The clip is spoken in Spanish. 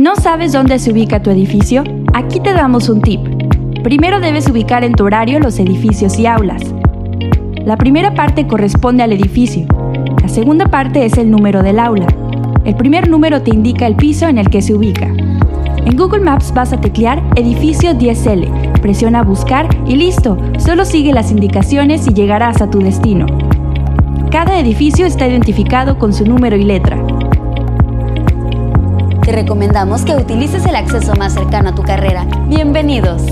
¿No sabes dónde se ubica tu edificio? Aquí te damos un tip. Primero debes ubicar en tu horario los edificios y aulas. La primera parte corresponde al edificio. La segunda parte es el número del aula. El primer número te indica el piso en el que se ubica. En Google Maps vas a teclear edificio 10L, presiona buscar y listo, solo sigue las indicaciones y llegarás a tu destino. Cada edificio está identificado con su número y letra. Te recomendamos que utilices el acceso más cercano a tu carrera. Bienvenidos.